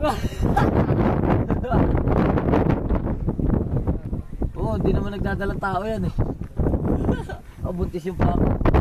Oo, oh, hindi naman nagdadalang tao yan eh. Abuntis yung pako.